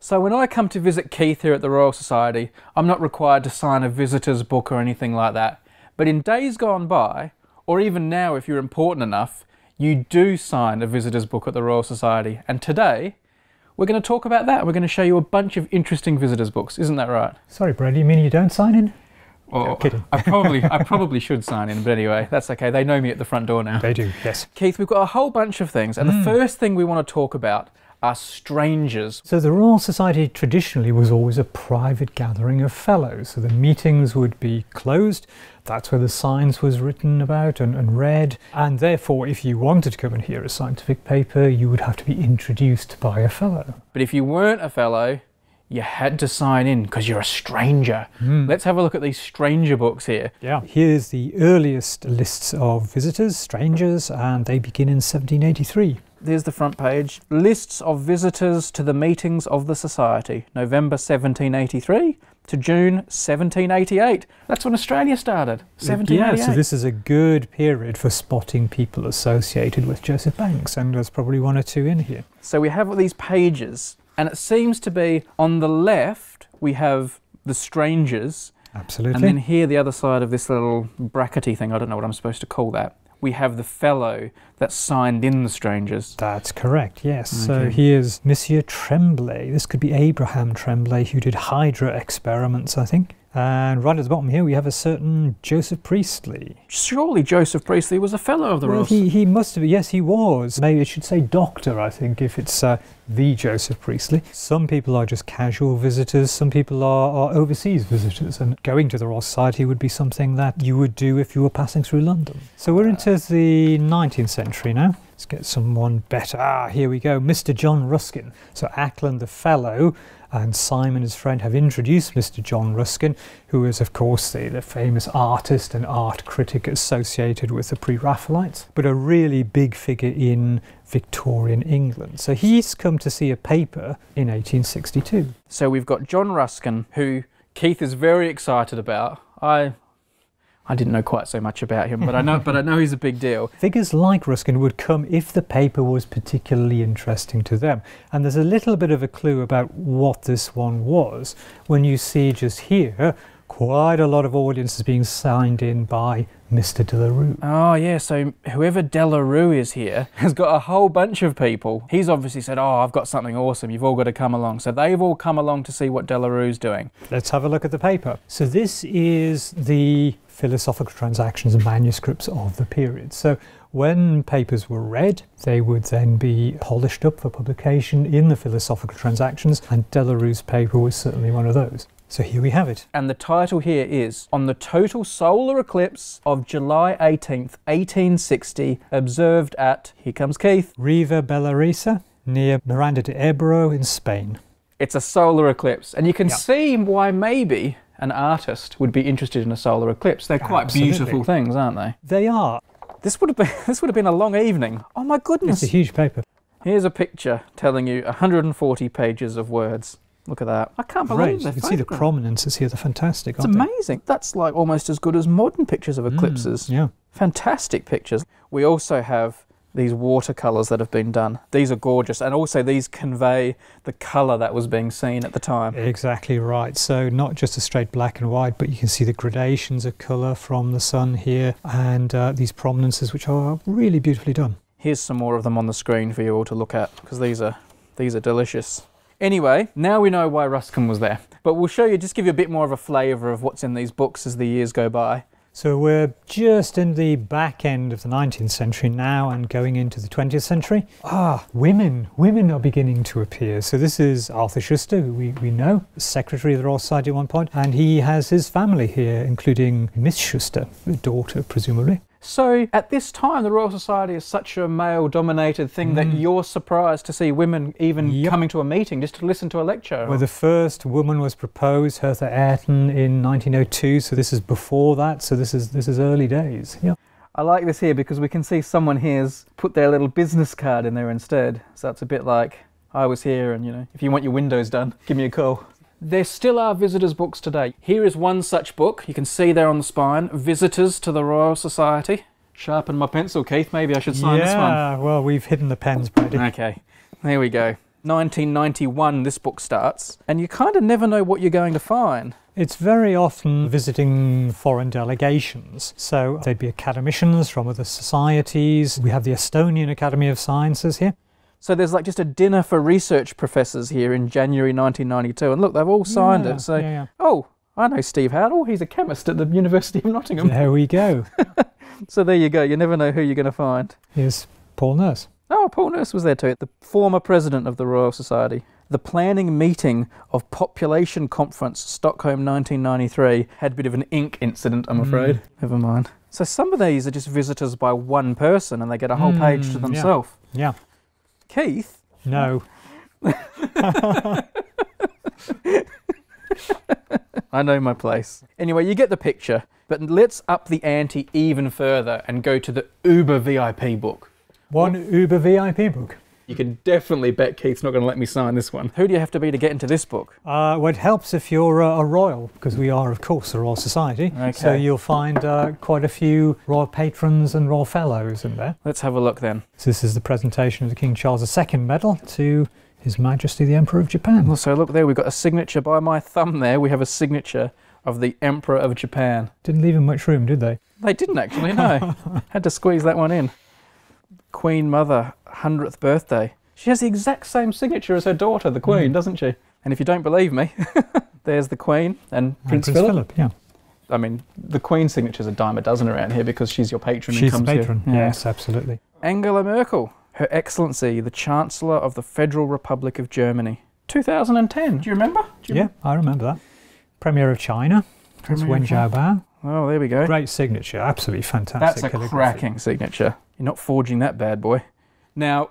So when I come to visit Keith here at the Royal Society, I'm not required to sign a visitor's book or anything like that. But in days gone by, or even now if you're important enough, you do sign a visitor's book at the Royal Society. And today, we're going to talk about that. We're going to show you a bunch of interesting visitors' books. Isn't that right? Sorry, Brad, you mean you don't sign in? Or, kidding. I probably, I probably should sign in, but anyway, that's okay. They know me at the front door now. They do, yes. Keith, we've got a whole bunch of things, and the hmm. first thing we want to talk about are strangers. So the Royal Society traditionally was always a private gathering of fellows. So the meetings would be closed. That's where the science was written about and, and read. And therefore, if you wanted to come and hear a scientific paper, you would have to be introduced by a fellow. But if you weren't a fellow, you had to sign in because you're a stranger. Hmm. Let's have a look at these stranger books here. Yeah. Here's the earliest lists of visitors, strangers, and they begin in 1783. There's the front page. Lists of visitors to the meetings of the Society, November 1783 to June 1788. That's when Australia started. 1788. Yeah, so this is a good period for spotting people associated with Joseph Banks, and there's probably one or two in here. So we have these pages, and it seems to be on the left we have the strangers, Absolutely. and then here the other side of this little brackety thing. I don't know what I'm supposed to call that. We have the fellow that signed in the strangers. That's correct, yes. So here's Monsieur Trembley. This could be Abraham Trembley, who did Hydra experiments, I think. And right at the bottom here, we have a certain Joseph Priestley. Surely Joseph Priestley was a fellow of the Well, Royal. he, he must have, yes, he was. Maybe it should say doctor, I think, if it's uh, the Joseph Priestley. Some people are just casual visitors, some people are, are overseas visitors, and going to the Royal Society would be something that you would do if you were passing through London. So we're into the 19th century now. Let's get someone better. Ah, here we go, Mr. John Ruskin. So Acland, the fellow, and Simon, his friend, have introduced Mr. John Ruskin, who is, of course, the, the famous artist and art critic associated with the Pre Raphaelites, but a really big figure in Victorian England. So he's come to see a paper in 1862. So we've got John Ruskin, who Keith is very excited about. I I didn't know quite so much about him, but I know but I know he's a big deal. Figures like Ruskin would come if the paper was particularly interesting to them. And there's a little bit of a clue about what this one was when you see just here quite a lot of audiences being signed in by Mr. De La Rue. Oh yeah, so whoever De La Rue is here has got a whole bunch of people. He's obviously said, "Oh, I've got something awesome. You've all got to come along." So they've all come along to see what De La Rue's doing. Let's have a look at the paper. So this is the philosophical transactions and manuscripts of the period. So when papers were read, they would then be polished up for publication in the philosophical transactions, and De La Rue's paper was certainly one of those. So here we have it. And the title here is On the Total Solar Eclipse of July 18th, 1860, observed at, here comes Keith, Rivabellosa, near Miranda de Ebro in Spain. it's a solar eclipse. And you can Yeah. see why maybe an artist would be interested in a solar eclipse. They're quite Absolutely. beautiful things, aren't they? They are. This would have been this would have been a long evening. Oh my goodness. It's goodness. a huge paper. Here's a picture telling you 140 pages of words. Look at that. I can't believe Great. they You can see the prominences here. They're fantastic, It's aren't they? amazing. That's like almost as good as modern pictures of eclipses. Mm, yeah. Fantastic pictures. We also have these watercolors that have been done. These are gorgeous, and also these convey the color that was being seen at the time. Exactly right. So not just a straight black and white, but you can see the gradations of colour from the sun here, and uh, these prominences, which are really beautifully done. Here's some more of them on the screen for you all to look at because these are these are delicious. Anyway, now we know why Ruskin was there, but we'll show you just give you a bit more of a flavour of what's in these books as the years go by. So we're just in the back end of the 19th century now and going into the 20th century. Ah, women. Women are beginning to appear. So this is Arthur Schuster, who we, we know, Secretary of the Royal Society at one point, and he has his family here, including Miss Schuster, the daughter, presumably. So at this time, the Royal Society is such a male-dominated thing that mm. you're surprised to see women even Yep. coming to a meeting just to listen to a lecture. Where the first woman was proposed, Hertha Ayrton, in 1902. So this is before that. So this is this is early days. Yeah. I like this here because we can see someone here's put their little business card in there instead. So it's a bit like I was here, and you know, if you want your windows done, give me a call. There still are visitors' books today. Here is one such book. You can see there on the spine Visitors to the Royal Society. Sharpen my pencil, Keith. Maybe I should sign this one. yeah. Well, we've hidden the pens, Brady. Okay, there we go. 1991, this book starts, and you kind of never know what you're going to find. It's very often visiting foreign delegations. So they'd be academicians from other societies. We have the Estonian Academy of Sciences here. So there's like just a dinner for research professors here in January 1992, and look, they've all signed Yeah, it. So, yeah, yeah. oh, I know Steve Howdle. He's a chemist at the University of Nottingham. There we go. So there you go. You never know who you're going to find. Here's Paul Nurse. Oh, Paul Nurse was there too, the former president of the Royal Society. The planning meeting of Population Conference, Stockholm 1993, had a bit of an ink incident, I'm afraid. Mm. Never mind. So some of these are just visitors by one person and they get a whole page to Mm, yeah. themselves. Yeah. Keith, No. I know my place. Anyway, you get the picture, but let's up the ante even further and go to the Uber VIP book. One Uber VIP book. You can definitely bet Keith's not going to let me sign this one. Who do you have to be to get into this book? Uh, well, it helps if you're uh, a royal, because we are, of course, a royal society. So you'll find uh, quite a few royal patrons and royal fellows in there. Let's have a look then. So this is the presentation of the King Charles II medal to His Majesty the Emperor of Japan. Also, look there, we've got a signature by my thumb there. We have a signature of the Emperor of Japan. Didn't leave him much room, did they? They didn't actually, no. Had to squeeze that one in. Queen Mother, 100th birthday. She has the exact same signature as her daughter, the Queen, Mm. doesn't she? And if you don't believe me, there's the Queen and And Prince, Philip. yeah. I mean, the Queen's signature's a dime a dozen around here because she's your patron She's and comes patron. here. Yeah. Yes, absolutely. Angela Merkel, Her Excellency, the Chancellor of the Federal Republic of Germany. 2010. Do you remember? Do you Yeah, I remember that. Premier of China. That's Premier Wen Jiabao. Oh, there we go. Great signature. Absolutely fantastic. That's a cracking signature. You're not forging that bad boy. Now,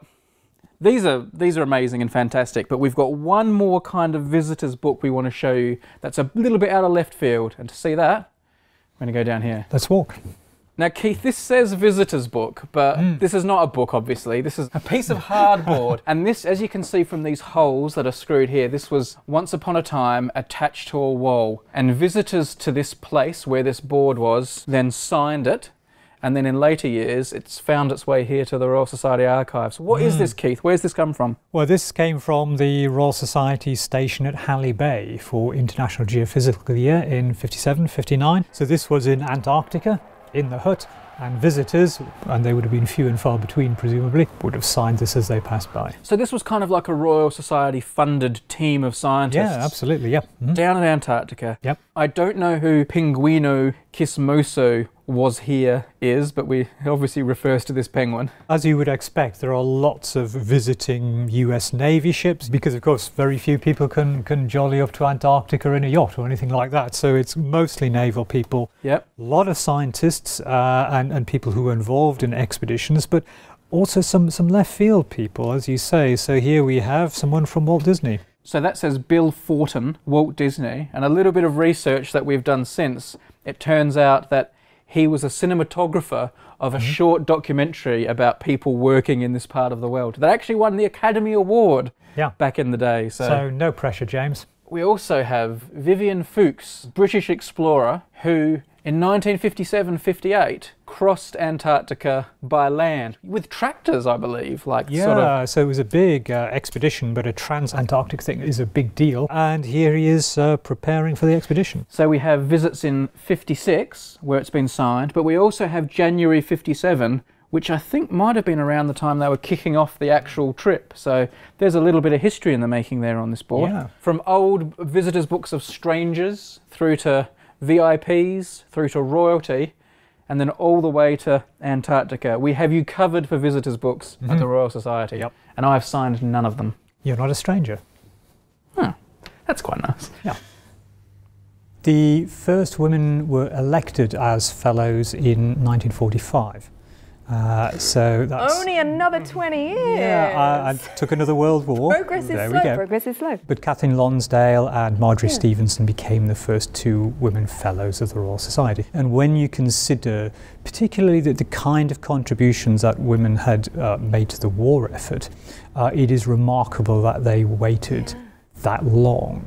these are these are amazing and fantastic, but we've got one more kind of visitors book we want to show you that's a little bit out of left field. And to see that, I'm going to go down here. Let's walk. Now, Keith, this says visitors book, but Mm. this is not a book, obviously. This is a piece of hardboard. and this, as you can see from these holes that are screwed here, this was once upon a time attached to a wall. And visitors to this place where this board was then signed it. And then in later years, it's found its way here to the Royal Society archives. What is Mm. this, Keith? Where's this come from? Well, this came from the Royal Society station at Halley Bay for International Geophysical Year in 57, 59. So this was in Antarctica, in the hut, and visitors, and they would have been few and far between presumably, would have signed this as they passed by. So this was kind of like a Royal Society funded team of scientists. Yeah, absolutely, yeah. Mhm. down in Antarctica. Yep. I don't know who Pinguino Kismoso was here is, but we obviously refers to this penguin. As you would expect, there are lots of visiting US Navy ships because, of course, very few people can, can jolly up to Antarctica in a yacht or anything like that. So it's mostly naval people Yep. a lot of scientists uh, and, and people who are involved in expeditions, but also some, some left field people, as you say. So here we have someone from Walt Disney. So that says Bill Fortin, Walt Disney, and a little bit of research that we've done since. It turns out that he was a cinematographer of a Mhm. short documentary about people working in this part of the world that actually won the Academy Award Yeah. back in the day. So, no pressure, James. We also have Vivian Fuchs, British explorer, who in 1957-58 crossed Antarctica by land with tractors, I believe, like Yeah, sort of. so it was a big uh, expedition, but a trans-Antarctic thing is a big deal. And here he is uh, preparing for the expedition. So we have visits in 56 where it's been signed, but we also have January 57, which I think might have been around the time they were kicking off the actual trip. So there's a little bit of history in the making there on this board. Yeah. From old visitors' books of strangers through to VIPs, through to royalty, and then all the way to Antarctica. We have you covered for visitors' books at Mhm. the Royal Society. Yep. And I've signed none of them. You're not a stranger. That's quite nice. Yeah. The first women were elected as fellows in 1945. Uh, so that's Only another 20 years. yeah. I, I took another world war. Progress is there slow. go. Progress is slow. But Kathleen Lonsdale and Marjory Yeah. Stephenson became the first two women fellows of the Royal Society. And when you consider, particularly the, the kind of contributions that women had uh, made to the war effort, uh, it is remarkable that they waited that long